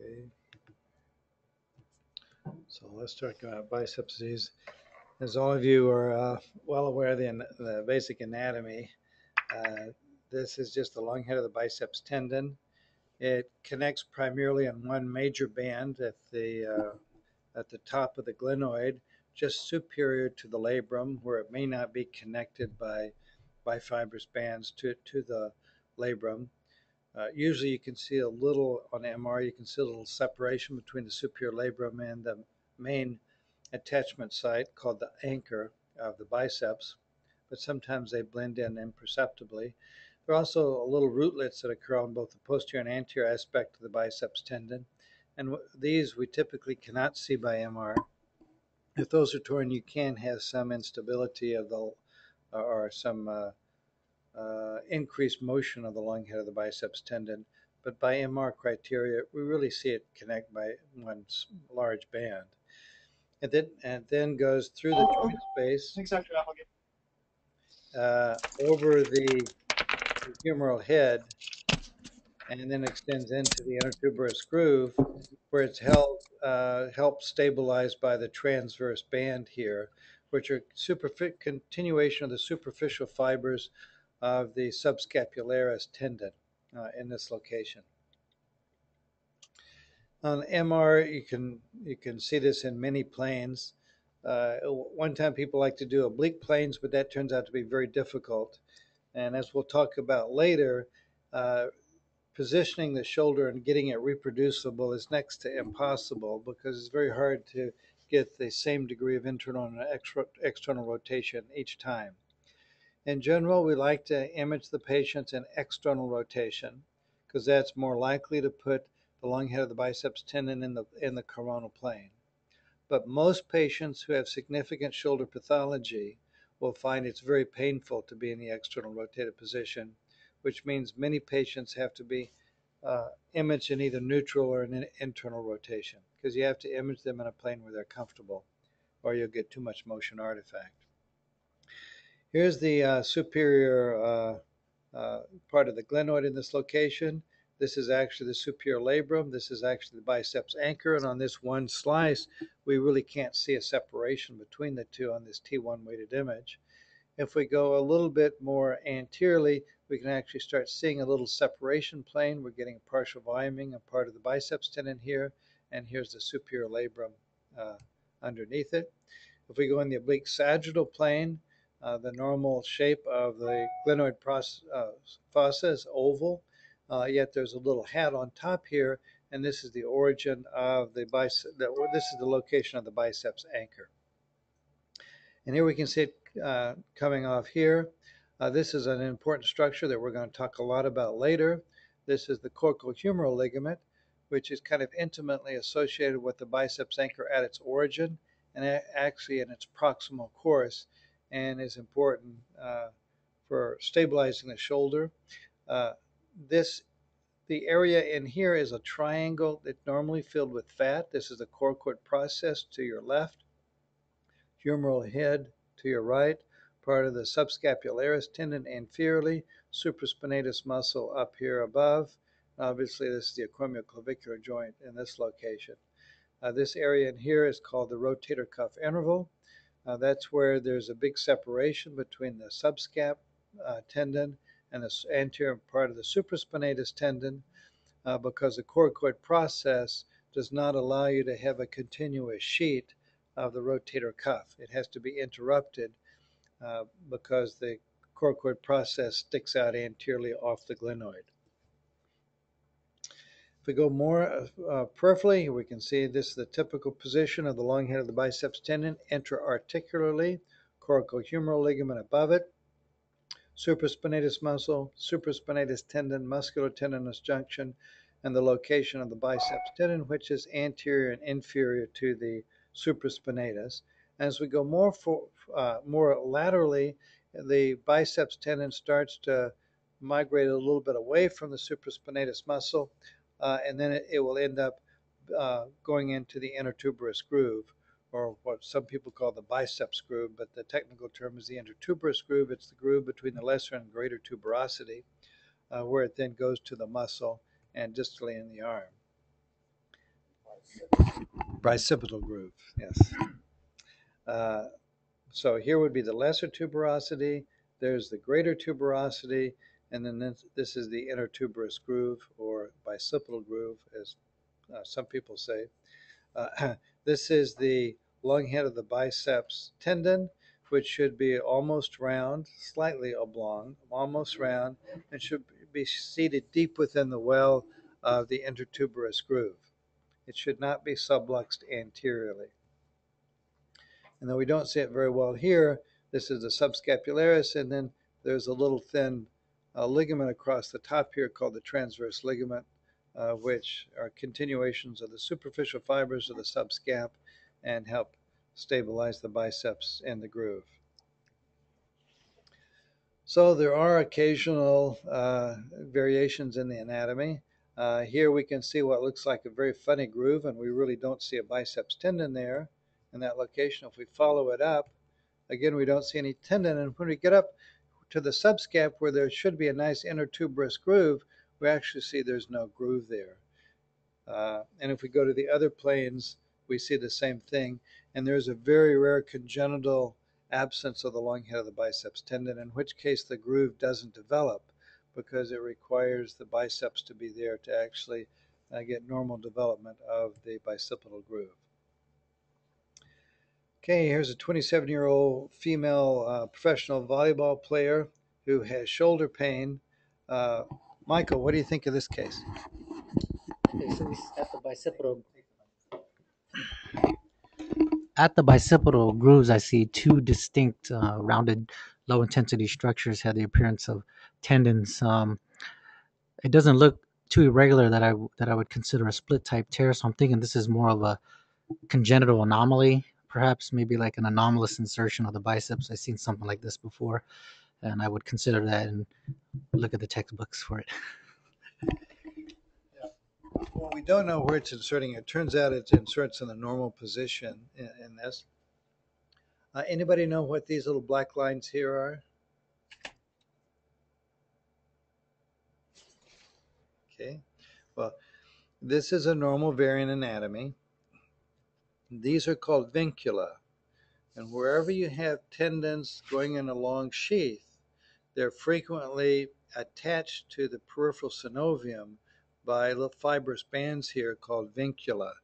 Okay. So let's talk about biceps. As all of you are uh, well aware of the, the basic anatomy, uh, this is just the long head of the biceps tendon. It connects primarily in one major band at the uh, at the top of the glenoid, just superior to the labrum, where it may not be connected by by fibrous bands to to the labrum. Uh, usually, you can see a little on MR. You can see a little separation between the superior labrum and the main attachment site called the anchor of the biceps, but sometimes they blend in imperceptibly. There are also a little rootlets that occur on both the posterior and anterior aspect of the biceps tendon, and these we typically cannot see by MR. If those are torn, you can have some instability of the or some uh, uh, increased motion of the long head of the biceps tendon, but by MR criteria, we really see it connect by one large band. And then, and then goes through the joint space Thanks, Dr. Applegate. uh, over the humeral head and then extends into the intertuberous groove where it's held, uh, helped stabilized by the transverse band here, which are superfi- continuation of the superficial fibers of the subscapularis tendon uh, in this location. On MR, you can you can see this in many planes. Uh, one time, people like to do oblique planes, but that turns out to be very difficult. And as we'll talk about later, uh, positioning the shoulder and getting it reproducible is next to impossible because it's very hard to get the same degree of internal and extra, external rotation each time. In general, we like to image the patients in external rotation because that's more likely to put the long head of the biceps tendon in the in the coronal plane. But most patients who have significant shoulder pathology will find it's very painful to be in the external rotated position, which means many patients have to be uh, imaged in either neutral or in an internal rotation because you have to image them in a plane where they're comfortable or you'll get too much motion artifact. Here's the uh, superior uh, uh, part of the glenoid in this location. This is actually the superior labrum. This is actually the biceps anchor. And on this one slice, we really can't see a separation between the two on this T1 weighted image. If we go a little bit more anteriorly, we can actually start seeing a little separation plane. We're getting a partial voluming of part of the biceps tendon here, and here's the superior labrum uh, underneath it. If we go in the oblique sagittal plane, uh, the normal shape of the glenoid uh, fossa is oval, uh, yet there's a little hat on top here, and this is the origin of the bicep. This is the location of the biceps anchor. And here we can see it uh, coming off here. Uh, this is an important structure that we're going to talk a lot about later. This is the coracohumeral ligament, which is kind of intimately associated with the biceps anchor at its origin and actually in its proximal course, and is important uh, for stabilizing the shoulder. Uh, this the area in here is a triangle that's normally filled with fat. This is the coracoid process to your left, humeral head to your right, part of the subscapularis tendon inferiorly, supraspinatus muscle up here above. Obviously, this is the acromioclavicular joint in this location. Uh, this area in here is called the rotator cuff interval. Uh, that's where there's a big separation between the subscap uh, tendon and the anterior part of the supraspinatus tendon uh, because the coracoid process does not allow you to have a continuous sheet of the rotator cuff. It has to be interrupted uh, because the coracoid process sticks out anteriorly off the glenoid. If we go more uh, peripherally, we can see this is the typical position of the long head of the biceps tendon, intra-articularly, coracohumeral ligament above it, supraspinatus muscle, supraspinatus tendon, muscular tendinous junction, and the location of the biceps tendon, which is anterior and inferior to the supraspinatus. As we go more for, uh, more laterally, the biceps tendon starts to migrate a little bit away from the supraspinatus muscle, uh, and then it, it will end up uh, going into the intertuberous groove, or what some people call the biceps groove, but the technical term is the intertuberous groove. It's the groove between the lesser and greater tuberosity, uh, where it then goes to the muscle and distally in the arm. Bicipital groove, yes. Uh, so here would be the lesser tuberosity, there's the greater tuberosity, and then this, this is the intertuberous groove or bicipital groove, as uh, some people say. Uh, this is the long head of the biceps tendon, which should be almost round, slightly oblong, almost round, and should be seated deep within the well of the intertuberous groove. It should not be subluxed anteriorly. And though we don't see it very well here, this is the subscapularis, and then there's a little thin uh, ligament across the top here called the transverse ligament, uh, which are continuations of the superficial fibers of the subscap and help stabilize the biceps and the groove. So there are occasional uh, variations in the anatomy. Uh, here we can see what looks like a very funny groove, and we really don't see a biceps tendon there in that location. If we follow it up, again, we don't see any tendon. And when we get up to the subscap where there should be a nice intertuberous groove, we actually see there's no groove there. Uh, and if we go to the other planes, we see the same thing. And there's a very rare congenital absence of the long head of the biceps tendon, in which case the groove doesn't develop because it requires the biceps to be there to actually uh, get normal development of the bicipital groove. Okay, here's a 27 year old female uh, professional volleyball player who has shoulder pain. Uh, Michael, what do you think of this case? Okay, so at the bicipital. At the bicipital grooves, I see two distinct uh, rounded low intensity structures have the appearance of tendons. Um, it doesn't look too irregular that I that I would consider a split type tear. So I'm thinking this is more of a congenital anomaly, perhaps maybe like an anomalous insertion of the biceps. I've seen something like this before, and I would consider that and look at the textbooks for it. Well, we don't know where it's inserting. It turns out it inserts in the normal position in, in this. Uh, anybody know what these little black lines here are? Okay, well, this is a normal variant anatomy. These are called vincula. And wherever you have tendons going in a long sheath, they're frequently attached to the peripheral synovium by little fibrous bands here called vincula.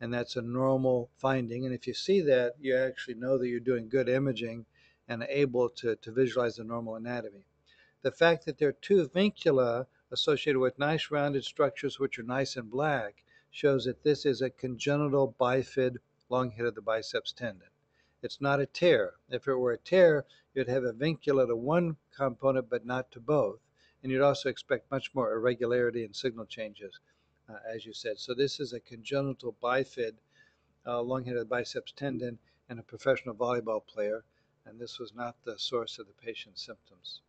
And that's a normal finding. And if you see that, you actually know that you're doing good imaging and able to, to visualize the normal anatomy. The fact that there are two vincula associated with nice rounded structures which are nice and black shows that this is a congenital bifid long head of the biceps tendon. It's not a tear. If it were a tear, you'd have a vincula to one component but not to both. And you'd also expect much more irregularity in signal changes, uh, as you said. So this is a congenital bifid uh, long head of the biceps tendon and a professional volleyball player. And this was not the source of the patient's symptoms.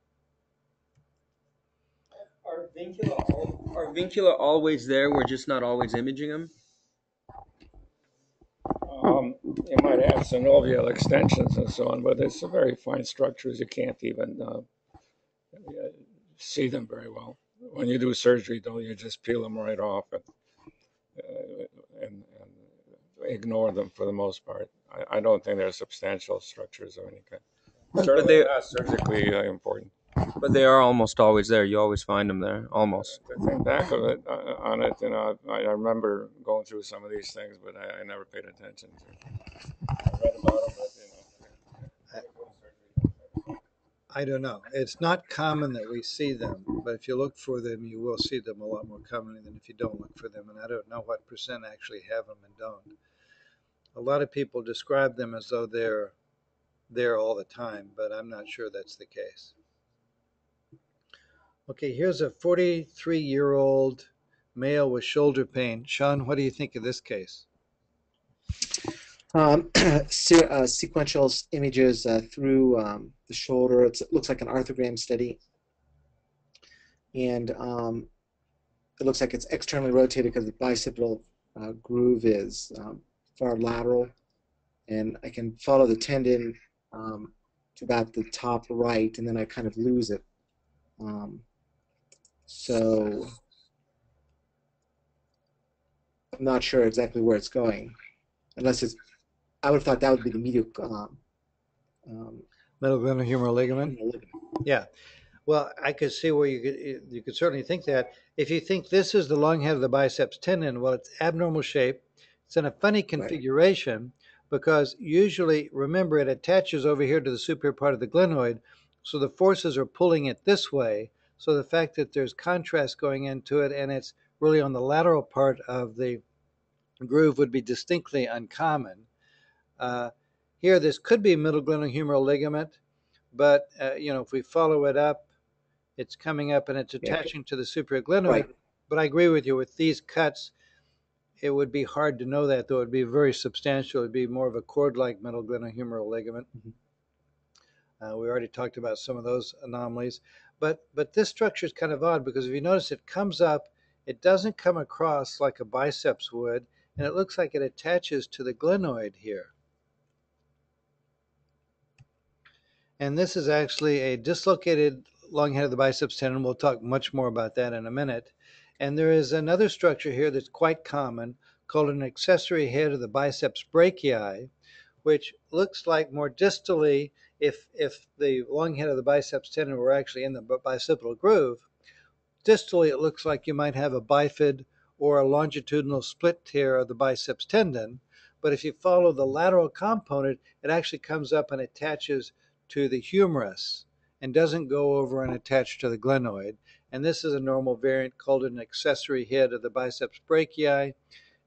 Are vincula are vincula always there? We're just not always imaging them. Um, you might have synovial extensions and so on, but it's a very fine structures. You can't even uh, see them very well. When you do surgery, though, you just peel them right off and, uh, and, and ignore them for the most part. I, I, don't think they're substantial structures of any kind. Certainly they are surgically uh, important. But they are almost always there. You always find them there, almost. To think back of it uh, on it, you know, I, I, remember going through some of these things, but I, I never paid attention to. I read about them, but you know. I don't know. It's not common that we see them, but if you look for them, you will see them a lot more commonly than if you don't look for them. And I don't know what percent actually have them and don't. A lot of people describe them as though they're there all the time, but I'm not sure that's the case. Okay, here's a 43 year old male with shoulder pain. Sean, what do you think of this case? Um, se- uh, sequential images uh, through um, the shoulder. It's, it looks like an arthrogram study. And um, it looks like it's externally rotated because the bicipital uh, groove is um, far lateral. And I can follow the tendon um, to about the top right, and then I kind of lose it. Um, so I'm not sure exactly where it's going, unless it's. I would have thought that would be the medial um, um, Middle glenohumeral ligament. ligament. Yeah. Well, I could see where you could you could certainly think that. If you think this is the long head of the biceps tendon, well, it's abnormal shape. It's in a funny configuration because usually, remember, it attaches over here to the superior part of the glenoid, so the forces are pulling it this way. So the fact that there's contrast going into it and it's really on the lateral part of the groove would be distinctly uncommon. Uh, here, this could be middle glenohumeral ligament, but uh, you know, if we follow it up, it's coming up and it's Yeah. attaching to the superior glenoid. Right. But I agree with you. With these cuts, it would be hard to know that, though. It'd be very substantial. It'd be more of a cord-like middle glenohumeral ligament. Mhm. Uh, we already talked about some of those anomalies, but but this structure is kind of odd because if you notice, it comes up. It doesn't come across like a biceps would, and it looks like it attaches to the glenoid here. And this is actually a dislocated long head of the biceps tendon. We'll talk much more about that in a minute. And there is another structure here that's quite common called an accessory head of the biceps brachii, which looks like more distally, if, if the long head of the biceps tendon were actually in the bi- bicipital groove, distally it looks like you might have a bifid or a longitudinal split tear of the biceps tendon. But if you follow the lateral component, it actually comes up and attaches to the humerus and doesn't go over and attach to the glenoid. And this is a normal variant called an accessory head of the biceps brachii.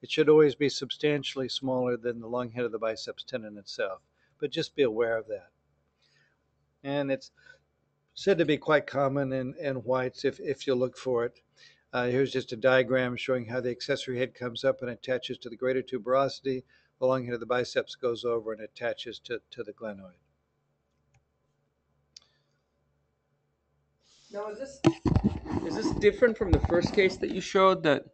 It should always be substantially smaller than the long head of the biceps tendon itself, but just be aware of that. And it's said to be quite common in, in whites if, if you look for it. Uh, here's just a diagram showing how the accessory head comes up and attaches to the greater tuberosity. The long head of the biceps goes over and attaches to, to the glenoid. Now is this is this different from the first case that you showed that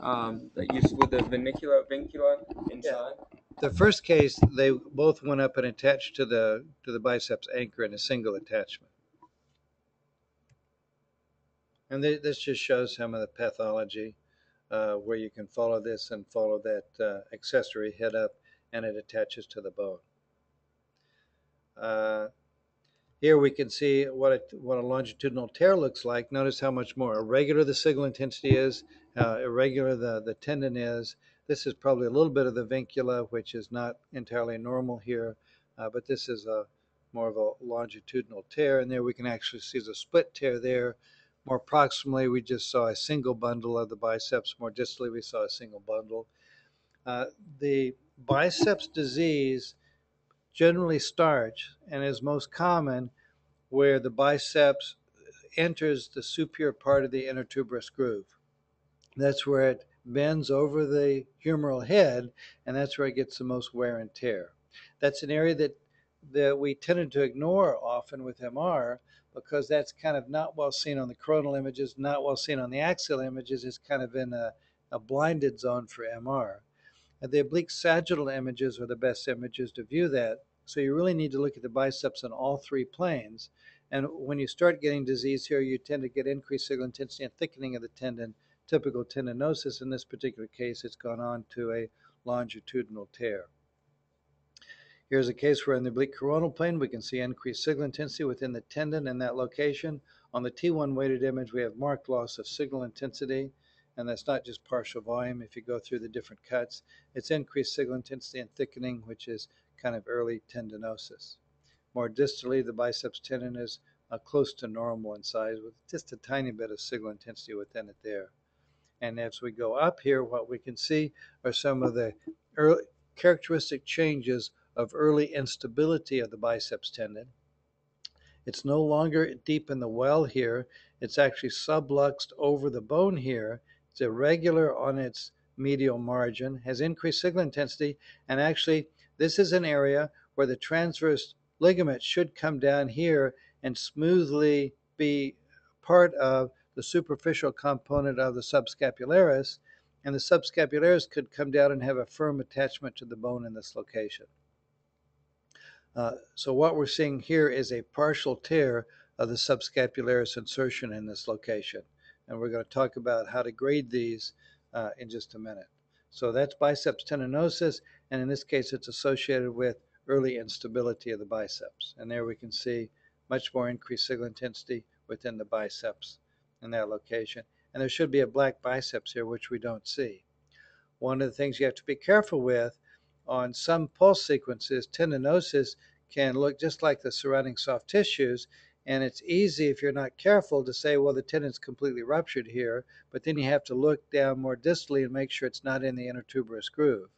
um, that you s- with the vinicula vincula inside? The first case, they both went up and attached to the to the biceps anchor in a single attachment. And th- this just shows some of the pathology uh, where you can follow this and follow that uh, accessory head up, and it attaches to the bone. Uh, here we can see what a, what a longitudinal tear looks like. Notice how much more irregular the signal intensity is, how irregular the, the tendon is. This is probably a little bit of the vincula, which is not entirely normal here, uh, but this is a more of a longitudinal tear. And there we can actually see the split tear there. More proximally, we just saw a single bundle of the biceps. More distally, we saw a single bundle. Uh, the biceps disease generally starts and is most common where the biceps enters the superior part of the intertuberous groove. That's where it bends over the humeral head, and that's where it gets the most wear and tear. That's an area that that we tended to ignore often with MR because that's kind of not well seen on the coronal images, not well seen on the axial images. It's kind of in a, a blinded zone for MR. And the oblique sagittal images are the best images to view that. So you really need to look at the biceps on all three planes. And when you start getting disease here, you tend to get increased signal intensity and thickening of the tendon, typical tendinosis. In this particular case, it's gone on to a longitudinal tear. Here's a case where in the oblique coronal plane, we can see increased signal intensity within the tendon in that location. On the T1 weighted image, we have marked loss of signal intensity, and that's not just partial volume. If you go through the different cuts, it's increased signal intensity and thickening, which is kind of early tendinosis. More distally, the biceps tendon is uh, close to normal in size with just a tiny bit of signal intensity within it there. And as we go up here, what we can see are some of the early characteristic changes of early instability of the biceps tendon. It's no longer deep in the well here. It's actually subluxed over the bone here. It's irregular on its medial margin, has increased signal intensity, and actually this is an area where the transverse ligament should come down here and smoothly be part of the superficial component of the subscapularis, and the subscapularis could come down and have a firm attachment to the bone in this location. Uh, so what we're seeing here is a partial tear of the subscapularis insertion in this location. And we're going to talk about how to grade these uh, in just a minute. So that's biceps tendinosis, and in this case, it's associated with early instability of the biceps. And there we can see much more increased signal intensity within the biceps in that location. And there should be a black biceps here, which we don't see. One of the things you have to be careful with on some pulse sequences, tendinosis can look just like the surrounding soft tissues. And it's easy if you're not careful to say, well, the tendon's completely ruptured here, but then you have to look down more distally and make sure it's not in the intertuberous groove.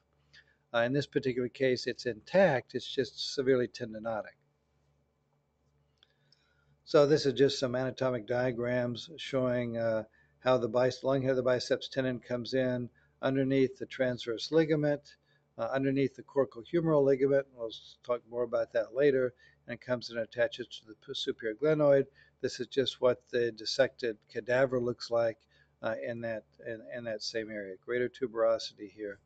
Uh, in this particular case, it's intact, it's just severely tendinotic. So this is just some anatomic diagrams showing uh, how the long hair of the biceps tendon comes in underneath the transverse ligament, uh, underneath the coracohumeral ligament. We'll talk more about that later. And comes and attaches to the superior glenoid. This is just what the dissected cadaver looks like uh, in that in, in, that same area. Greater tuberosity here.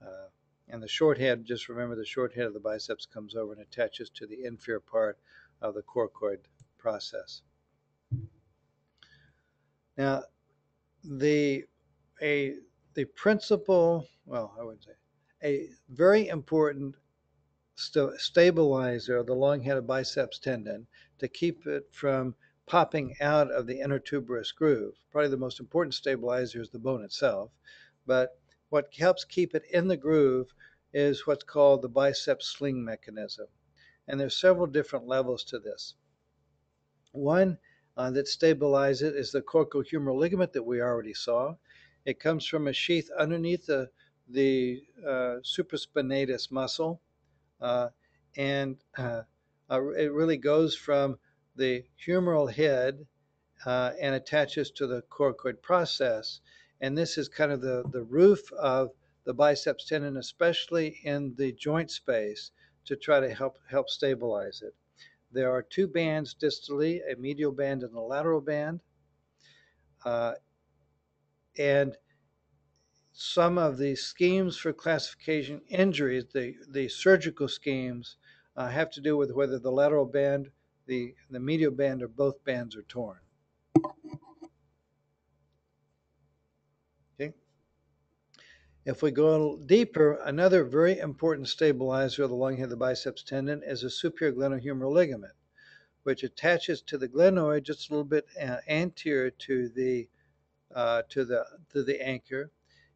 Uh, and the short head, just remember the short head of the biceps comes over and attaches to the inferior part of the coracoid process. Now, the a the principal, well, I wouldn't say, a very important st stabilizer of the long-headed biceps tendon to keep it from popping out of the intertuberous groove. Probably the most important stabilizer is the bone itself, but what helps keep it in the groove is what's called the bicep sling mechanism. And there's several different levels to this. One uh, that stabilizes it is the coracohumeral ligament that we already saw. It comes from a sheath underneath the, the uh, supraspinatus muscle. Uh, and uh, uh, it really goes from the humeral head uh, and attaches to the coracoid process. And this is kind of the, the roof of the biceps tendon, especially in the joint space, to try to help help stabilize it. There are two bands distally, a medial band and a lateral band. Uh, and some of the schemes for classification injuries, the, the surgical schemes, uh, have to do with whether the lateral band, the, the medial band, or both bands are torn. If we go deeper, another very important stabilizer of the long head of the biceps tendon is the superior glenohumeral ligament, which attaches to the glenoid just a little bit uh, anterior to the uh, to the to the anchor.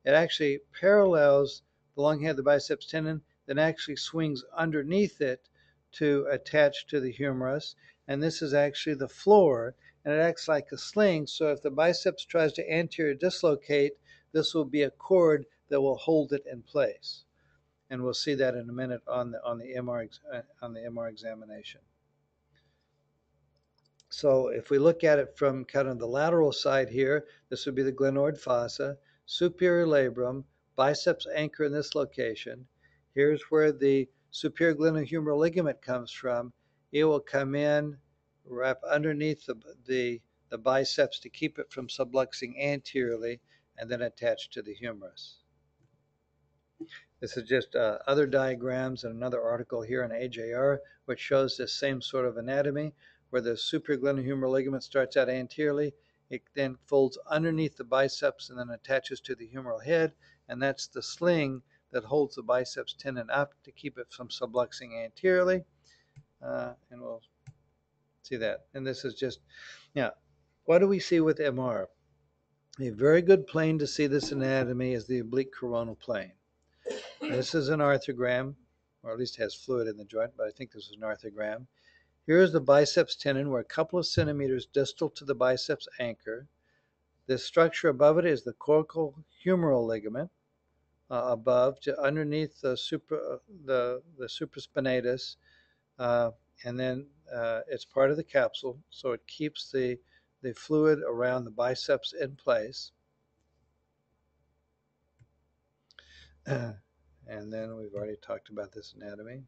It actually parallels the long head of the biceps tendon, then actually swings underneath it to attach to the humerus. And this is actually the floor, and it acts like a sling. So if the biceps tries to anterior dislocate, this will be a cord that will hold it in place. And we'll see that in a minute on the on the MR uh, on the MR examination. So if we look at it from kind of the lateral side here, this would be the glenoid fossa, superior labrum, biceps anchor in this location. Here's where the superior glenohumeral ligament comes from. It will come in, wrap underneath the, the, the biceps to keep it from subluxing anteriorly, and then attach to the humerus. This is just uh, other diagrams and another article here in AJR, which shows this same sort of anatomy, where the superior glenohumeral ligament starts out anteriorly. It then folds underneath the biceps and then attaches to the humeral head, and that's the sling that holds the biceps tendon up to keep it from subluxing anteriorly. Uh, and we'll see that. And this is just, now, what do we see with MR? A very good plane to see this anatomy is the oblique coronal plane. This is an arthrogram, or at least has fluid in the joint, but I think this is an arthrogram. Here is the biceps tendon. We're a couple of centimeters distal to the biceps anchor. This structure above it is the coracohumeral ligament. Uh, above to underneath the super the the supraspinatus, uh, and then uh, it's part of the capsule, so it keeps the the fluid around the biceps in place. and then we've already talked about this anatomy.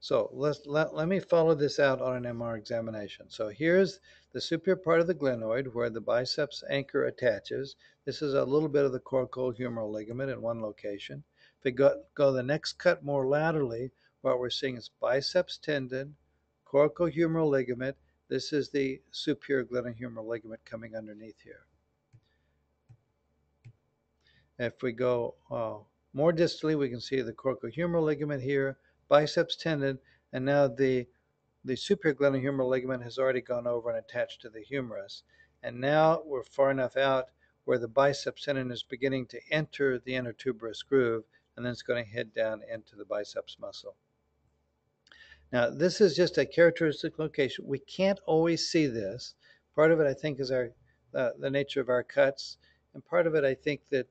So let's, let, let me follow this out on an MR examination. So here's the superior part of the glenoid where the biceps anchor attaches. This is a little bit of the coracohumeral ligament in one location. If we go, go the next cut more laterally, what we're seeing is biceps tendon, coracohumeral ligament. This is the superior glenohumeral ligament coming underneath here. If we go uh, more distally, we can see the coracohumeral ligament here, biceps tendon, and now the the superior glenohumeral ligament has already gone over and attached to the humerus. And now we're far enough out where the biceps tendon is beginning to enter the intertuberous groove, and then it's going to head down into the biceps muscle. Now, this is just a characteristic location. We can't always see this. Part of it, I think, is our uh, the nature of our cuts, and part of it, I think, that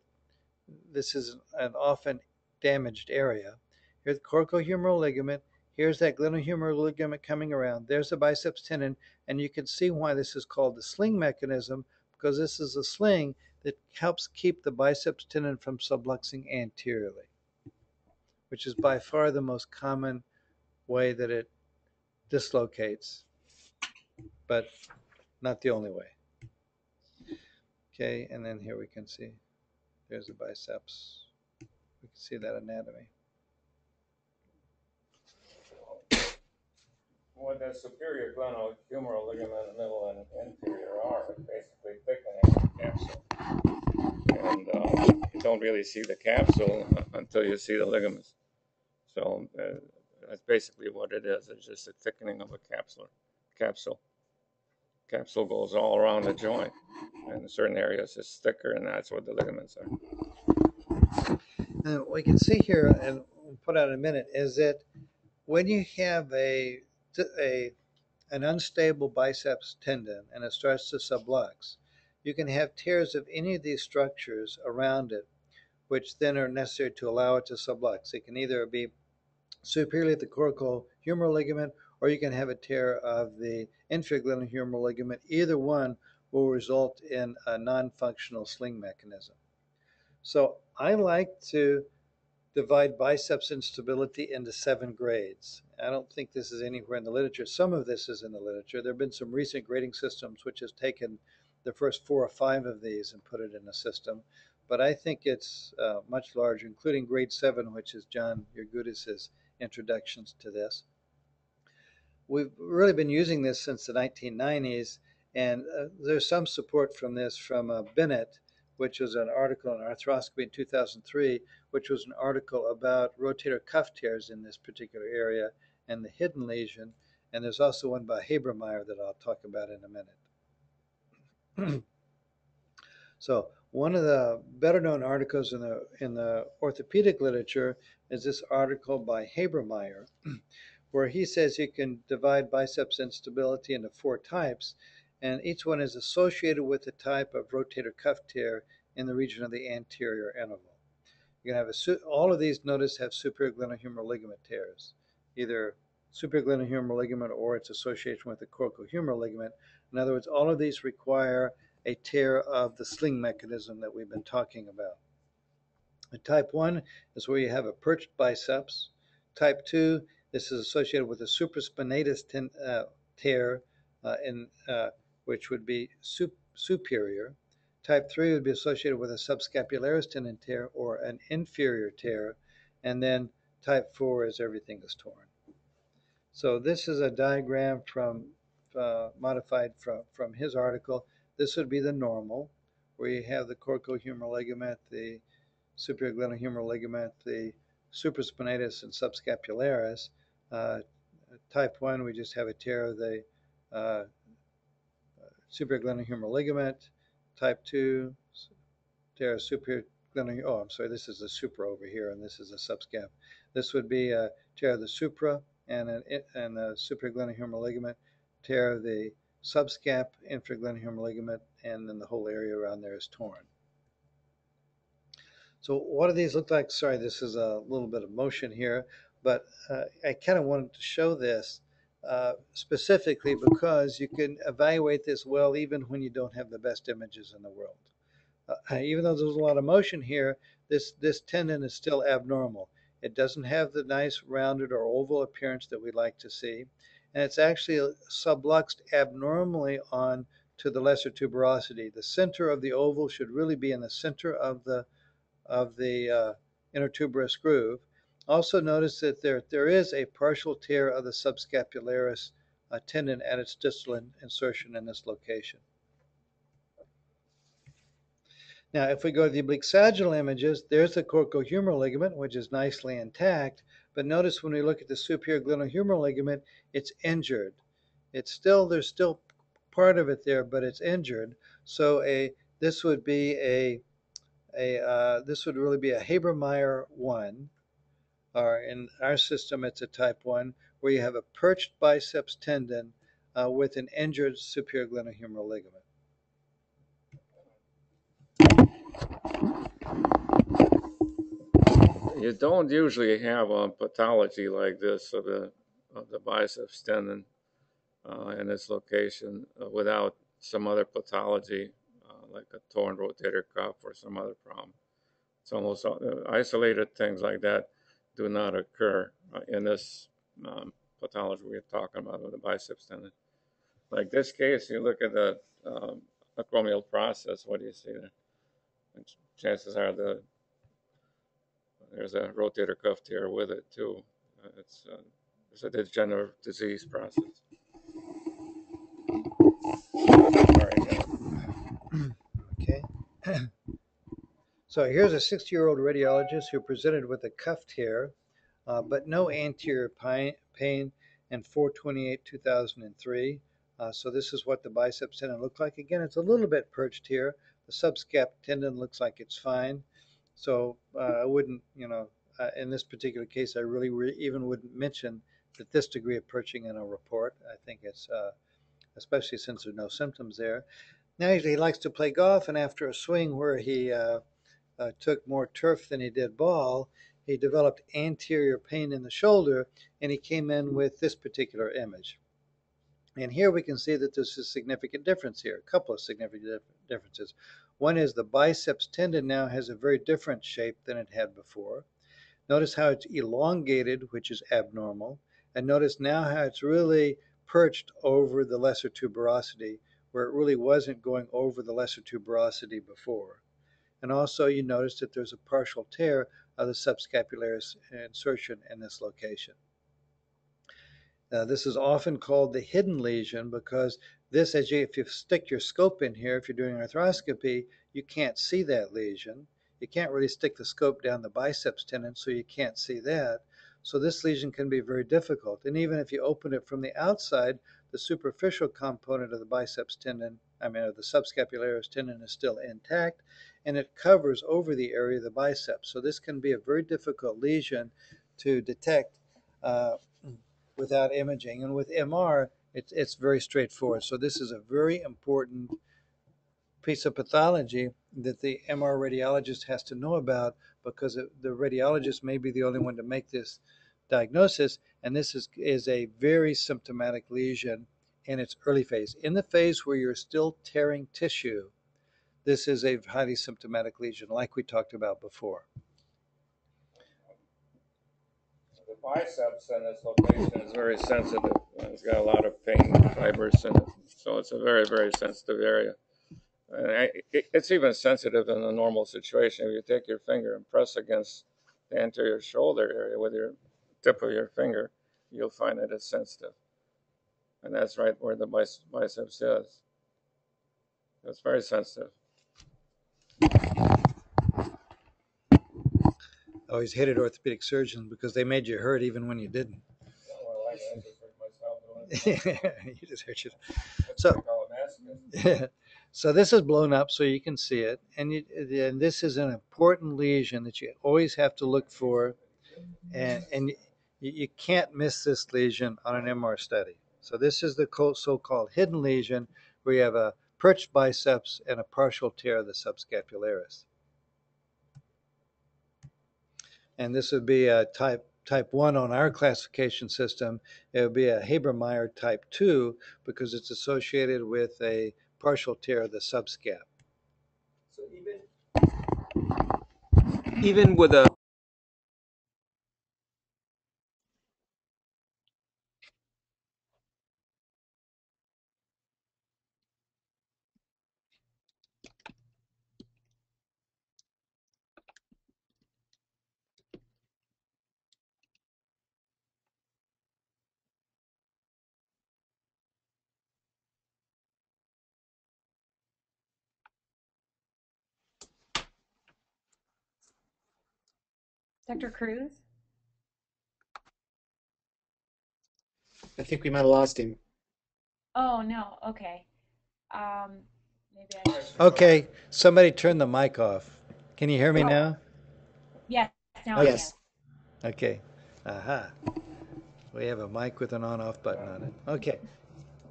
this is an often damaged area. Here's the coracohumeral ligament. Here's that glenohumeral ligament coming around. There's the biceps tendon, and you can see why this is called the sling mechanism, because this is a sling that helps keep the biceps tendon from subluxing anteriorly, which is by far the most common way that it dislocates, but not the only way. Okay, and then here we can see, there's the biceps. We can see that anatomy. What the superior glenohumeral ligament in the middle and inferior are basically thickening the capsule. And uh, you don't really see the capsule until you see the ligaments. So uh, that's basically what it is. It's just a thickening of a. Capsule. Capsule goes all around the joint, and in certain areas it's thicker, and that's what the ligaments are. And we can see here, and we'll put out in a minute, is that when you have a a an unstable biceps tendon and it starts to sublux, you can have tears of any of these structures around it, which then are necessary to allow it to sublux. It can either be superiorly at the coracohumeral ligament, or you can have a tear of the inferior glenohumeral ligament. Either one will result in a non-functional sling mechanism. So I like to divide biceps instability into seven grades. I don't think this is anywhere in the literature. Some of this is in the literature. There have been some recent grading systems which has taken the first four or five of these and put it in a system. But I think it's uh, much larger, including grade seven, which is John Yurgudis' introductions to this. We've really been using this since the 1990s, and uh, there's some support from this from uh, Bennett, which was an article on arthroscopy in 2003, which was an article about rotator cuff tears in this particular area and the hidden lesion. And there's also one by Habermeyer that I'll talk about in a minute. so one of the better known articles in the in the orthopedic literature is this article by Habermeyer, where he says you can divide biceps instability into four types, and each one is associated with a type of rotator cuff tear in the region of the anterior interval. You can have a, all of these, notice, have superior glenohumeral ligament tears, either superior glenohumeral ligament or its association with the coracohumeral ligament. In other words, all of these require a tear of the sling mechanism that we've been talking about. Type 1 is where you have a perched biceps. Type 2, this is associated with a supraspinatus ten, uh, tear, uh, in, uh, which would be sup superior. Type 3 would be associated with a subscapularis tendon tear or an inferior tear. And then type 4 is everything is torn. So this is a diagram from uh, modified from, from his article. This would be the normal, where you have the coracohumeral ligament, the superior glenohumeral ligament, the supraspinatus and subscapularis. Uh, type 1, we just have a tear of the uh, superior glenohumeral ligament. Type 2, tear of superior glenohumeral, oh, I'm sorry, this is the supra over here, and this is the subscap. This would be a tear of the supra and, an, and the superior glenohumeral ligament, tear of the subscap, inferior glenohumeral ligament, and then the whole area around there is torn. So what do these look like? Sorry, this is a little bit of motion here, but uh, I kind of wanted to show this uh, specifically because you can evaluate this well even when you don't have the best images in the world. Uh, even though there's a lot of motion here, this, this tendon is still abnormal. It doesn't have the nice rounded or oval appearance that we like to see. And it's actually subluxed abnormally on to the lesser tuberosity. The center of the oval should really be in the center of the of the uh, intertuberous groove. Also notice that there, there is a partial tear of the subscapularis uh, tendon at its distal in, insertion in this location. Now, if we go to the oblique sagittal images, there's the coracohumeral ligament, which is nicely intact. But notice when we look at the superior glenohumeral ligament, it's injured. It's still, there's still part of it there, but it's injured. So a this would be a, a uh, this would really be a Habermeyer 1, in our system, it's a type 1, where you have a perched biceps tendon uh, with an injured superior glenohumeral ligament. You don't usually have a pathology like this of the, of the biceps tendon uh, in this location uh, without some other pathology uh, like a torn rotator cuff or some other problem. It's almost uh, isolated things like that do not occur uh, in this um, pathology we're talking about with the biceps tendon. Like this case, you look at the um, acromial process, what do you see there? And chances are the there's a rotator cuff tear with it too. Uh, It's, uh, it's a degenerative disease process. Okay. so here's a 60 year old radiologist who presented with a cuff tear, uh, but no anterior pi- pain in 428 2003. Uh, so this is what the biceps tendon looked like. Again, it's a little bit perched here. The subscap tendon looks like it's fine. So uh, I wouldn't, you know, uh, in this particular case, I really re- even wouldn't mention that this degree of perching in a report. I think it's, uh, especially since there's no symptoms there. Now he likes to play golf, and after a swing where he uh, took more turf than he did ball, he developed anterior pain in the shoulder, and he came in with this particular image. And here we can see that there's a significant difference here, a couple of significant differences. One is the biceps tendon now has a very different shape than it had before. Notice how it's elongated, which is abnormal. And notice now how it's really perched over the lesser tuberosity, where it really wasn't going over the lesser tuberosity before. And also you notice that there's a partial tear of the subscapularis insertion in this location. Uh, this is often called the hidden lesion because this, as you, if you stick your scope in here, if you're doing arthroscopy, you can't see that lesion. You can't really stick the scope down the biceps tendon, so you can't see that. So this lesion can be very difficult. And even if you open it from the outside, the superficial component of the biceps tendon, I mean, of the subscapularis tendon is still intact, and it covers over the area of the biceps. So this can be a very difficult lesion to detect uh, without imaging. And with MR, it's, it's very straightforward. So this is a very important piece of pathology that the MR radiologist has to know about because the radiologist may be the only one to make this diagnosis. And this is, is a very symptomatic lesion in its early phase. In the phase where you're still tearing tissue, this is a highly symptomatic lesion, like we talked about before. The biceps in this location is very sensitive. It's got a lot of pain fibers in it, so it's a very, very sensitive area. I, it, it's even sensitive in a normal situation. If you take your finger and press against the anterior shoulder area with your tip of your finger, you'll find that it's sensitive. And that's right where the bice- biceps is. It's very sensitive. I always hated orthopedic surgeons because they made you hurt even when you didn't. You just hurt your. That's So- masochist. so this is blown up so you can see it, and, you, and this is an important lesion that you always have to look for, and and you, you can't miss this lesion on an MR study. So this is the so-called hidden lesion where you have a perched biceps and a partial tear of the subscapularis. And this would be a type type 1 on our classification system. It would be a Habermeyer type 2 because it's associated with a partial tear of the subscap. So even even with a Dr. Cruz? I think we might have lost him. Oh, no, okay. Um, maybe I, Okay, somebody turn the mic off. Can you hear me now? yes, now Oh, I can. yes. Okay. Aha. We have a mic with an on-off button on it. Okay.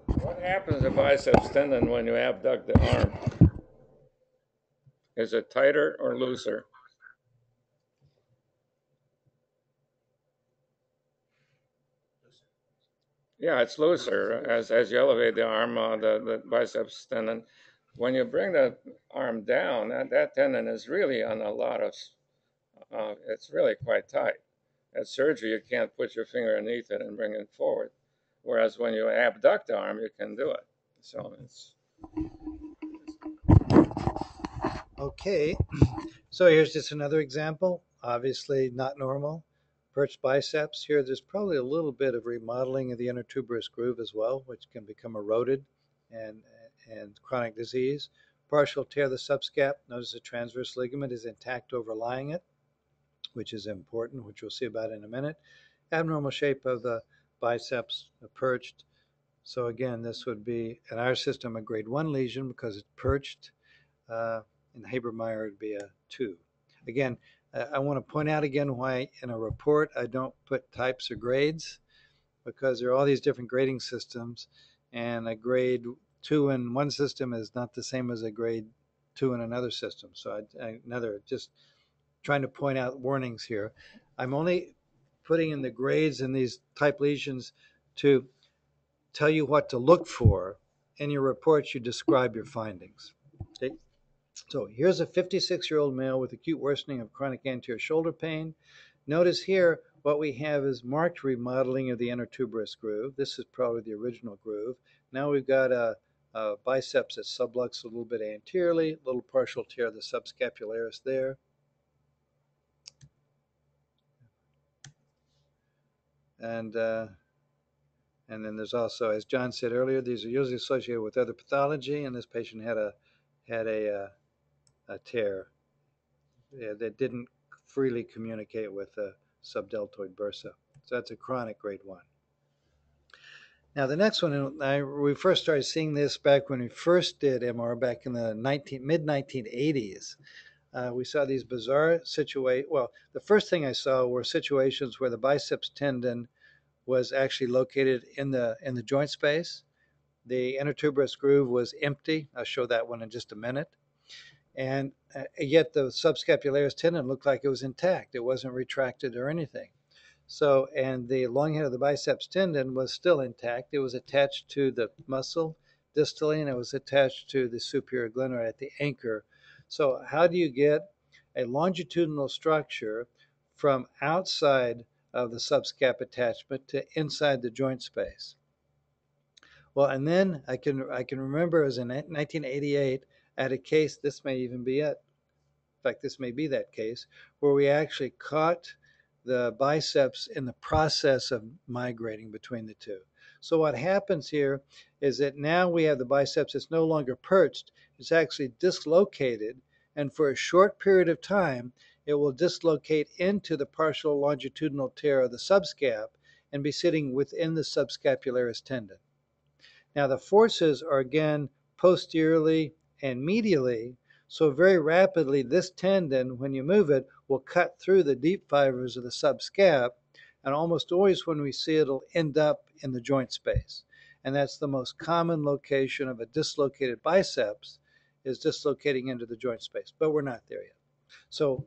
What happens to biceps tendon when you abduct the arm? Is it tighter or looser? Yeah, it's looser as, as you elevate the arm, uh, the, the biceps tendon. When you bring the arm down, that, that tendon is really on a lot of, uh, it's really quite tight. At surgery, you can't put your finger underneath it and bring it forward. Whereas when you abduct the arm, you can do it. So it's, Okay. So here's just another example. Obviously not normal. Perched biceps. Here, there's probably a little bit of remodeling of the intertuberous groove as well, which can become eroded and, and chronic disease. Partial tear of the subscap. Notice the transverse ligament is intact overlying it, which is important, which we'll see about in a minute. Abnormal shape of the biceps, perched. So again, this would be, in our system, a grade one lesion because it's perched. Uh, in Habermeyer, it'd be a two. Again, I, want to point out again why in a report I don't put types or grades because there are all these different grading systems, and a grade two in one system is not the same as a grade two in another system. So I, I, another just trying to point out warnings here. I'm only putting in the grades in these type lesions to tell you what to look for. In your reports, you describe your findings. So here's a 56 year old male with acute worsening of chronic anterior shoulder pain. Notice here what we have is marked remodeling of the intertuberous groove. This is probably the original groove. Now we've got a, a biceps that sublux a little bit anteriorly, a little partial tear of the subscapularis there. And uh, and then there's also, as John said earlier, these are usually associated with other pathology, and this patient had a had a, uh, a tear that didn't freely communicate with the subdeltoid bursa. So that's a chronic grade one. Now the next one, I, we first started seeing this back when we first did MR back in the 19, mid 1980s. Uh, we saw these bizarre situations. Well, the first thing I saw were situations where the biceps tendon was actually located in the in the joint space. The intertuberous groove was empty. I'll show that one in just a minute. And uh, yet the subscapularis tendon looked like it was intact. It wasn't retracted or anything. So, and the long head of the biceps tendon was still intact. It was attached to the muscle distally and it was attached to the superior glenoid at the anchor. So, how do you get a longitudinal structure from outside of the subscap attachment to inside the joint space? Well, and then I can I can remember as in 1988 at a case. This may even be it. In fact, this may be that case where we actually caught the biceps in the process of migrating between the two. So what happens here is that now we have the biceps. It's no longer perched. It's actually dislocated, and for a short period of time, it will dislocate into the partial longitudinal tear of the subscap and be sitting within the subscapularis tendon. Now the forces are again posteriorly and medially, so very rapidly this tendon, when you move it, will cut through the deep fibers of the subscap, and almost always when we see it, it'll end up in the joint space. And that's the most common location of a dislocated biceps is dislocating into the joint space, but we're not there yet. So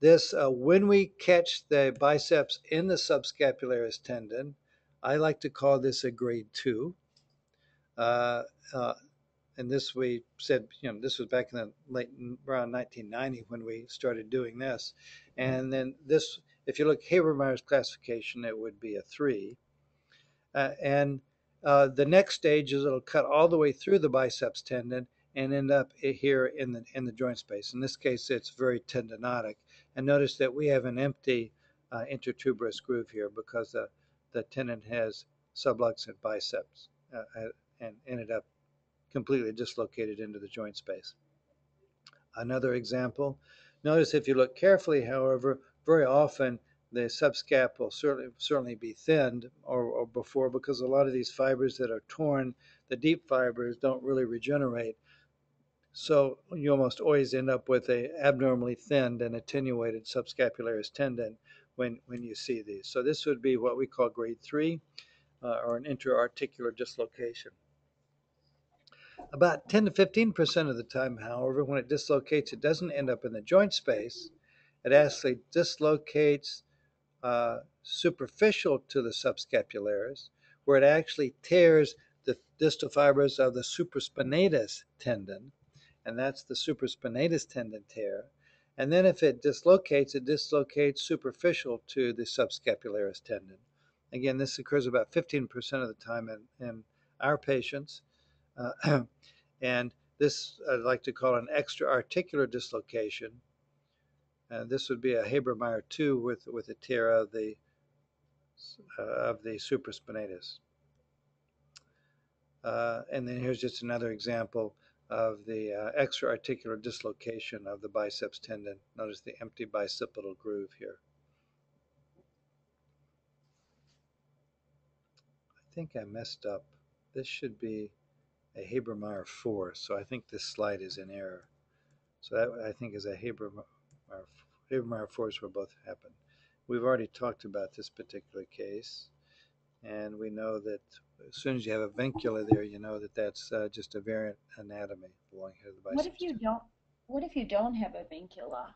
this, uh, when we catch the biceps in the subscapularis tendon, I like to call this a grade two. Uh, uh, and this we said, you know, this was back in the late around 1990 when we started doing this. And then this, if you look Habermeyer's classification, it would be a three. Uh, and uh, the next stage is it'll cut all the way through the biceps tendon and end up here in the in the joint space. In this case, it's very tendinotic. And notice that we have an empty uh, intertuberous groove here because the, the tendon has subluxant biceps uh, and ended up completely dislocated into the joint space. Another example, notice if you look carefully, however, very often the subscap will certainly certainly be thinned or, or before because a lot of these fibers that are torn, the deep fibers don't really regenerate. So you almost always end up with a abnormally thinned and attenuated subscapularis tendon when, when you see these. So this would be what we call grade three uh, or an interarticular dislocation. About 10 to 15% of the time, however, when it dislocates, it doesn't end up in the joint space. It actually dislocates uh, superficial to the subscapularis, where it actually tears the distal fibers of the supraspinatus tendon, and that's the supraspinatus tendon tear. And then if it dislocates, it dislocates superficial to the subscapularis tendon. Again, this occurs about 15% of the time in, in our patients. Uh, and this I'd like to call an extra-articular dislocation. Uh, this would be a Habermeyer 2 with, with a tear of the, uh, of the supraspinatus. Uh, and then here's just another example of the uh, extra-articular dislocation of the biceps tendon. Notice the empty bicipital groove here. I think I messed up. This should be a Habermeyer 4, so I think this slide is in error. So that I think is a Habermeyer, Habermeyer 4 is where both happen. We've already talked about this particular case, and we know that as soon as you have a vincula there, you know that that's uh, just a variant anatomy belonging to the biceps. What if you don't? What if you don't have a vincula?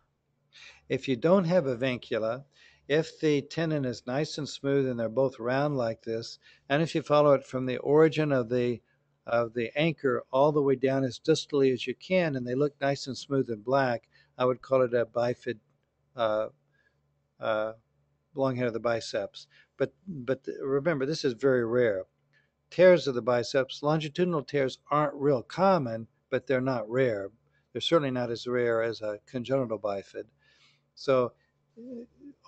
If you don't have a vincula, if the tendon is nice and smooth and they're both round like this, and if you follow it from the origin of the of the anchor all the way down as distally as you can, and they look nice and smooth and black, I would call it a bifid uh, uh, long head of the biceps. But but remember, this is very rare. Tears of the biceps, longitudinal tears aren't real common, but they're not rare. They're certainly not as rare as a congenital bifid. So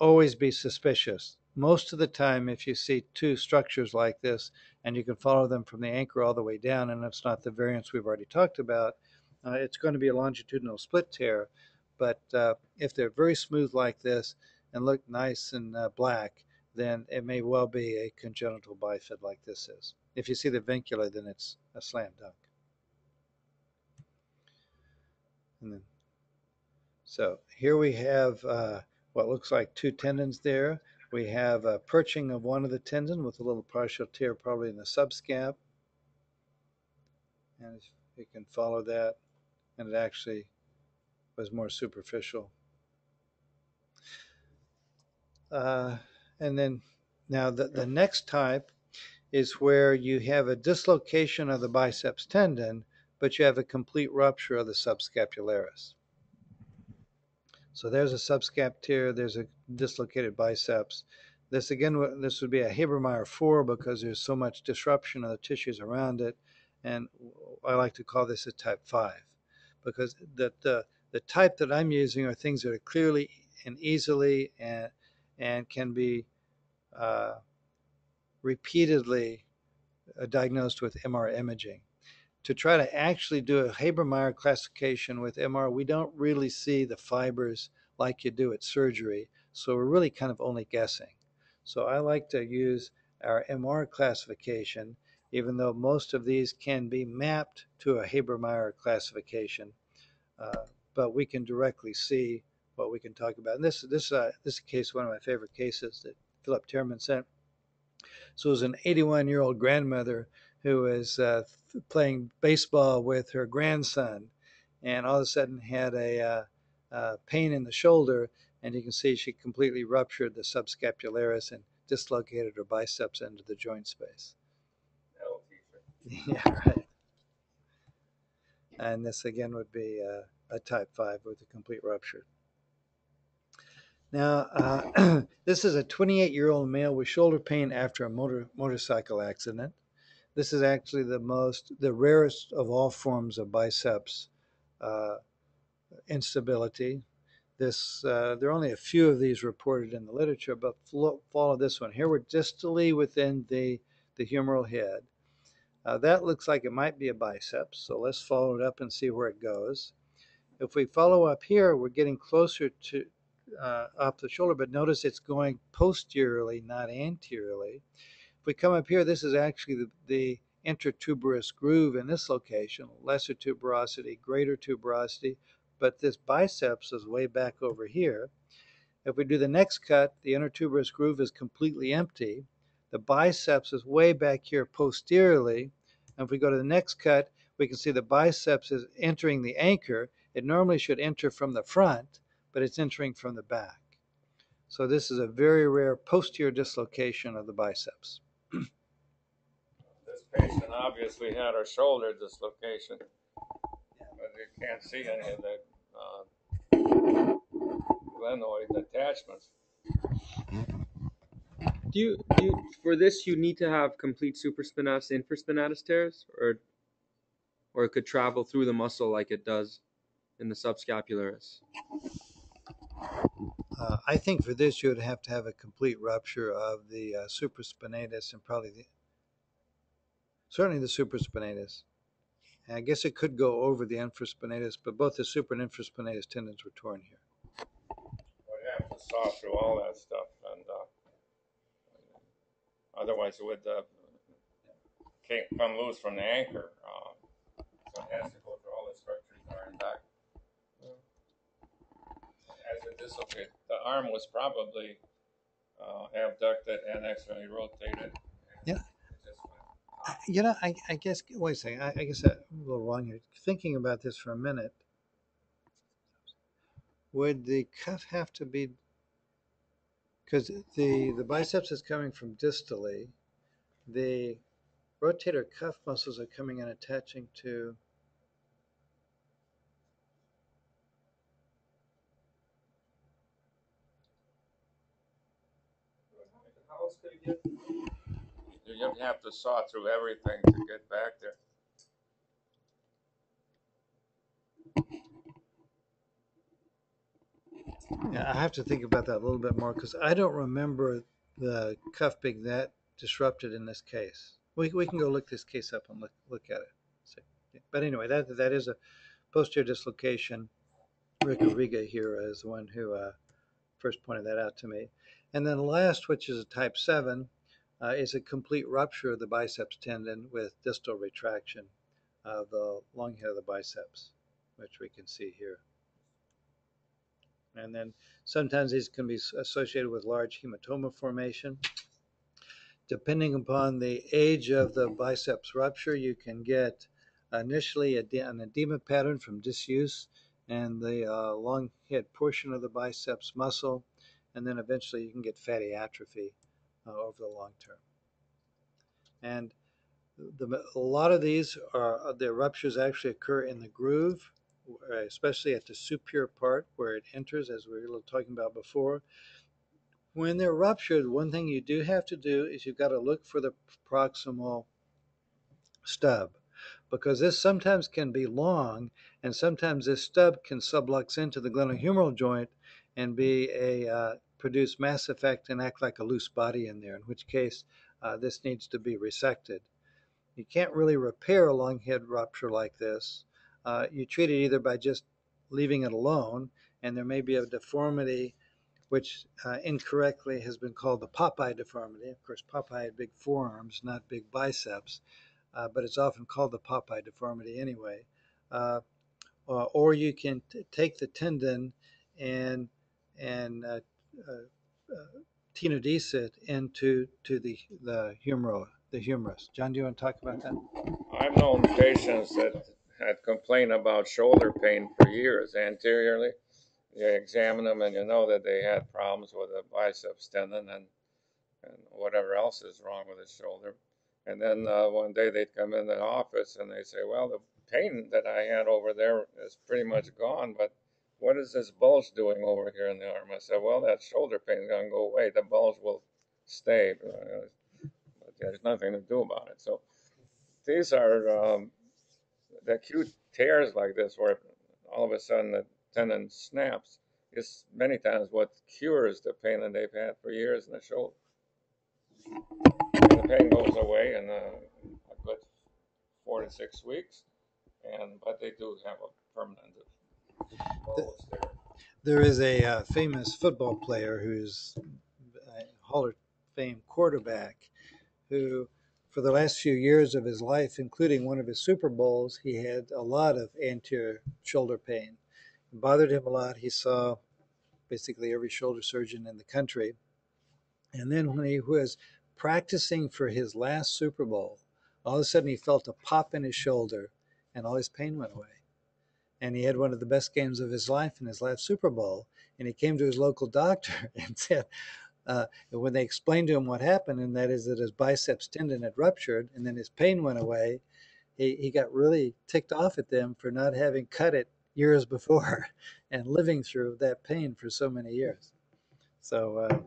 always be suspicious. Most of the time, if you see two structures like this, and you can follow them from the anchor all the way down, and it's not the variants we've already talked about, uh, it's going to be a longitudinal split tear. But uh, if they're very smooth like this and look nice and uh, black, then it may well be a congenital bifid like this is. If you see the vincula, then it's a slam dunk. And then, so here we have uh, what looks like two tendons there. We have a perching of one of the tendon with a little partial tear probably in the subscap. And you can follow that, and it actually was more superficial. Uh, and then now the, the next type is where you have a dislocation of the biceps tendon, but you have a complete rupture of the subscapularis. So there's a subscap tear, there's a dislocated biceps. This again, this would be a Habermeyer 4 because there's so much disruption of the tissues around it. And I like to call this a type 5 because the, the, the type that I'm using are things that are clearly and easily and, and can be uh, repeatedly uh, diagnosed with MR imaging. To try to actually do a Habermeyer classification with MR, we don't really see the fibers like you do at surgery, so we're really kind of only guessing. So I like to use our MR classification, even though most of these can be mapped to a Habermeyer classification, uh, but we can directly see what we can talk about. And this is this uh, this case one of my favorite cases that Philip Tirman sent. So it was an 81 year old grandmother who was uh, playing baseball with her grandson, and all of a sudden had a uh, uh, pain in the shoulder, and you can see she completely ruptured the subscapularis and dislocated her biceps into the joint space. yeah, right. And this again would be uh, a type 5 with a complete rupture. Now, uh, this is a 28 year old male with shoulder pain after a motor, motorcycle accident. This is actually the most, the rarest of all forms of biceps uh, instability. This, uh, there are only a few of these reported in the literature, but follow this one. Here we're distally within the, the humeral head. Uh, that looks like it might be a biceps, so let's follow it up and see where it goes. If we follow up here, we're getting closer to, uh, off the shoulder, but notice it's going posteriorly, not anteriorly. If we come up here, this is actually the, the intertuberous groove in this location, lesser tuberosity, greater tuberosity, but this biceps is way back over here. If we do the next cut, the intertuberous groove is completely empty. The biceps is way back here posteriorly. And if we go to the next cut, we can see the biceps is entering the anchor. It normally should enter from the front, but it's entering from the back. So this is a very rare posterior dislocation of the biceps. This patient obviously had a shoulder dislocation, but you can't see any of the uh, glenoid attachments. Do you, do you, for this, you need to have complete supraspinatus, infraspinatus tears, or, or it could travel through the muscle like it does in the subscapularis? Uh, I think for this, you would have to have a complete rupture of the uh, supraspinatus and probably the, certainly the supraspinatus. And I guess it could go over the infraspinatus, but both the super and infraspinatus tendons were torn here. We have to saw through all that stuff, and uh, otherwise it would uh, can't come loose from the anchor. Uh, so it has to go through all the structures that are intact. As it dislocated, the arm was probably uh, abducted and externally rotated. and Yeah. it just went You know, I, I guess, wait a second, I, I guess I'm a little wrong here. Thinking about this for a minute, would the cuff have to be, because the, the biceps is coming from distally, the rotator cuff muscles are coming and attaching to, How else could it get? You you have to saw through everything to get back there. yeah, I have to think about that a little bit more because I don't remember the cuff being that disrupted in this case. We, we can go look this case up and look, look at it. See. But anyway, that, that is a posterior dislocation. Rick Riga here is the one who uh, first pointed that out to me. And then last, which is a type 7, uh, is a complete rupture of the biceps tendon with distal retraction of the long head of the biceps, which we can see here. And then sometimes these can be associated with large hematoma formation. Depending upon the age of the biceps rupture, you can get initially an edema pattern from disuse and the uh, long head portion of the biceps muscle, and then eventually you can get fatty atrophy uh, over the long term. And the, a lot of these are the ruptures actually occur in the groove, especially at the superior part where it enters, as we were talking about before. When they're ruptured, one thing you do have to do is you've got to look for the proximal stub because this sometimes can be long and sometimes this stub can sublux into the glenohumeral joint and be a uh, produce mass effect and act like a loose body in there, in which case uh, this needs to be resected. You can't really repair a long head rupture like this. Uh, you treat it either by just leaving it alone, and there may be a deformity which uh, incorrectly has been called the Popeye deformity. Of course, Popeye had big forearms, not big biceps, uh, but it's often called the Popeye deformity anyway. Uh, or, or, you can take the tendon and and uh, tenodese it into to the the humeral, the humerus. John, do you want to talk about that? I've known patients that had complained about shoulder pain for years anteriorly. You examine them and you know that they had problems with the biceps tendon and, and whatever else is wrong with the shoulder. And then uh, one day they'd come in the office and they say, Well, the pain that I had over there is pretty much gone, but what is this bulge doing over here in the arm? I said, Well, that shoulder pain is going to go away. The bulge will stay. But there's nothing to do about it. So these are um, the acute tears like this where all of a sudden the tendon snaps is many times what cures the pain that they've had for years in the shoulder. The pain goes away in a, a good four to six weeks, and but they do have a permanent there. is a uh, famous football player who's a Hall of Fame quarterback who, for the last few years of his life, including one of his Super Bowls, he had a lot of anterior shoulder pain. It bothered him a lot. He saw basically every shoulder surgeon in the country. And then when he was practicing for his last Super Bowl, all of a sudden he felt a pop in his shoulder and all his pain went away. And he had one of the best games of his life in his last Super Bowl. And he came to his local doctor and said, uh, when they explained to him what happened, and that is that his biceps tendon had ruptured and then his pain went away, he, he got really ticked off at them for not having cut it years before and living through that pain for so many years. So, uh,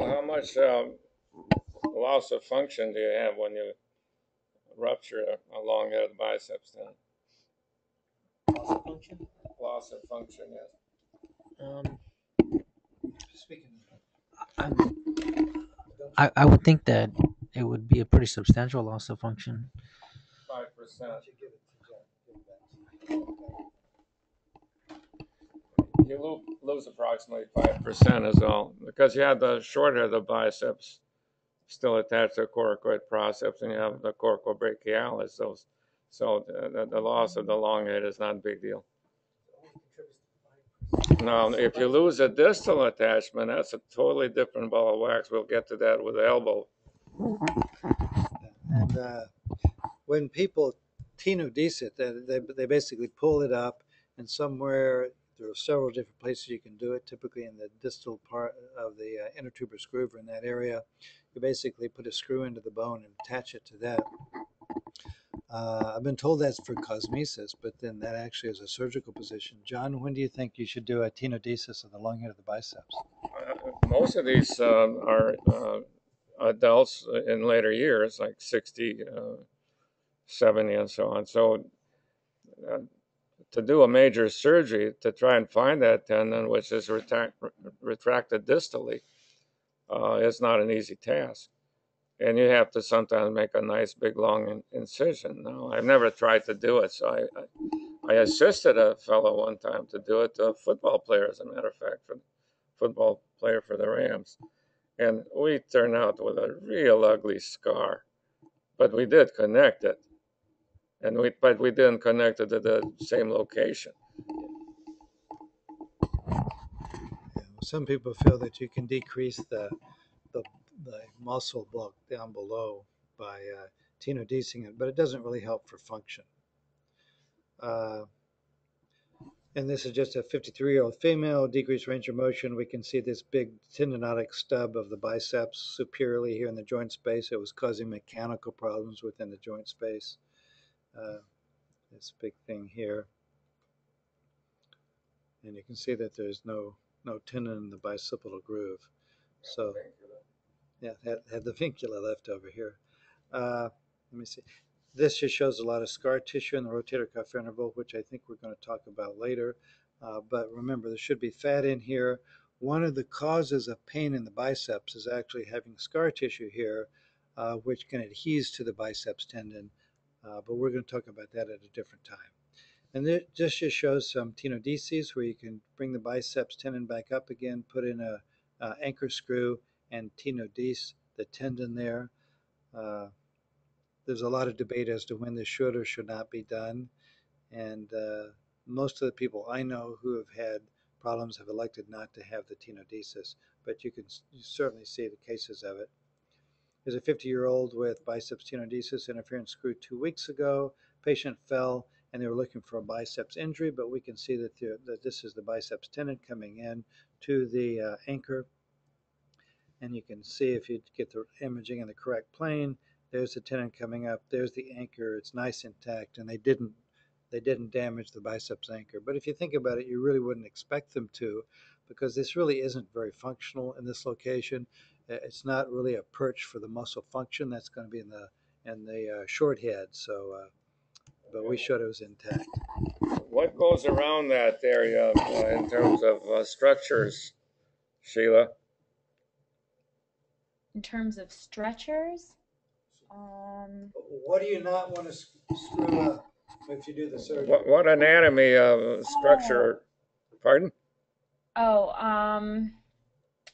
How much um, loss of function do you have when you rupture along a long head biceps tendon? Loss of function, Loss of function, yes. Um, speaking I'm- I, I would think that it would be a pretty substantial loss of function. Five percent. You lose approximately five percent is all, because you have the short head of the biceps still attached to the coracoid process, and you have the coracobrachialis, those, so the, the, loss of the long head is not a big deal. Now, if you lose a distal attachment, that's a totally different ball of wax. We'll get to that with the elbow. And uh, when people tenodese it, they, they, they basically pull it up, and somewhere there are several different places you can do it. Typically in the distal part of the uh, intertuberous groove or in that area, you basically put a screw into the bone and attach it to that. Uh, I've been told that's for cosmesis, but then that actually is a surgical position. John, when do you think you should do a tenodesis of the long head of the biceps? Uh, most of these um, are uh, adults in later years, like 60, uh, 70, and so on. So, uh, to do a major surgery to try and find that tendon, which is retract, retracted distally, uh, is not an easy task. And you have to sometimes make a nice big long in- incision. Now, I've never tried to do it, so I, I, I assisted a fellow one time to do it, a football player, as a matter of fact, for football player for the Rams. And we turned out with a real ugly scar. But we did connect it. And we but we didn't connect it to the same location. Some people feel that you can decrease the, the, the muscle bulk down below by uh, tenodesing it, but it doesn't really help for function. Uh, and this is just a 53 year old female, decreased range of motion. We can see this big tendinotic stub of the biceps superiorly here in the joint space. It was causing mechanical problems within the joint space. Uh, this big thing here. And you can see that there's no no tendon in the bicipital groove. So yeah, had, had the vincula left over here. Uh, let me see. This just shows a lot of scar tissue in the rotator cuff interval, which I think we're going to talk about later. Uh, but remember, there should be fat in here. One of the causes of pain in the biceps is actually having scar tissue here, uh, which can adhere to the biceps tendon. Uh, but we're going to talk about that at a different time. And this just shows some tenodeses where you can bring the biceps tendon back up again, put in a, a anchor screw, and tenodese the tendon there. Uh, there's a lot of debate as to when this should or should not be done. And uh, most of the people I know who have had problems have elected not to have the tenodesis, but you can certainly see the cases of it. There's a 50 year old with biceps tenodesis interference screw two weeks ago. Patient fell and they were looking for a biceps injury, but we can see that, the, that this is the biceps tendon coming in to the uh, anchor. And you can see if you get the imaging in the correct plane, there's the tendon coming up, there's the anchor, it's nice intact, and they didn't they didn't damage the biceps anchor. But if you think about it, you really wouldn't expect them to, because this really isn't very functional in this location. Uh, It's not really a perch for the muscle function. That's going to be in the in the uh, short head. So, uh, but we showed it was intact. What goes around that area uh, in terms of uh, structures, Sheila? In terms of stretchers, um, What do you not want to screw up if you do the surgery. What, what anatomy uh, structure? Pardon? Oh, um,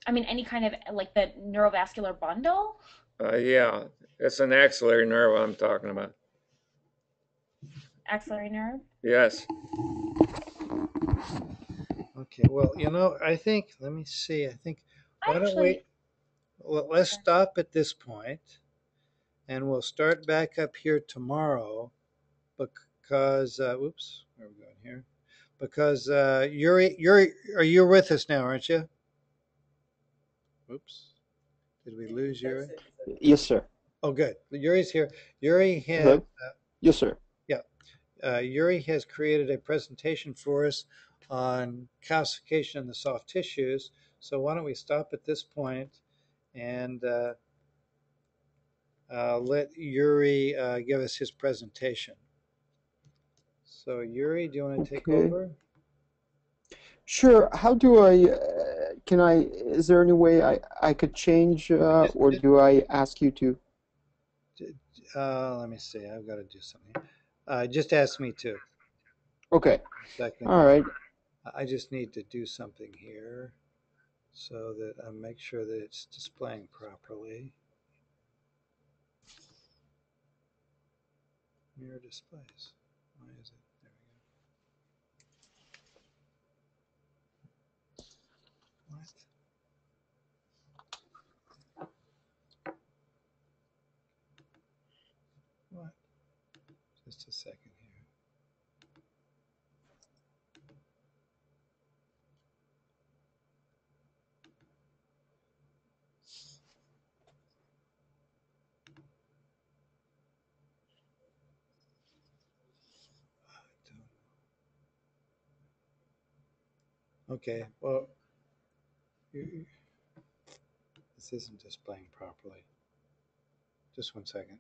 I mean, any kind of like the neurovascular bundle. Uh, yeah, it's an axillary nerve I'm talking about. axillary nerve. Yes. Okay, well, you know, I think, let me see, I think, why don't we, well, let's Okay. stop at this point and we'll start back up here tomorrow because, uh, whoops, where are we going here? Because, uh, Yuri, Yuri, are you with us now, aren't you? Whoops. Did we lose Yuri? Yes, sir. Oh, good. Yuri's here. Yuri has, Hello? Yes, sir. uh, Yuri has created a presentation for us on calcification in the soft tissues. So why don't we stop at this point and uh, uh, let Yuri uh, give us his presentation. So Yuri, do you want to take Okay. over? Sure. How do I, uh, can I, is there any way I, I could change, uh, or do I ask you to? Uh, let me see. I've got to do something. Uh, just ask me to. Okay. Second. All right. I just need to do something here so that I make sure that it's displaying properly. Mirror displays. Why is it? There we go. What? What? Just a second here. Okay, well, this isn't displaying properly. Just one second.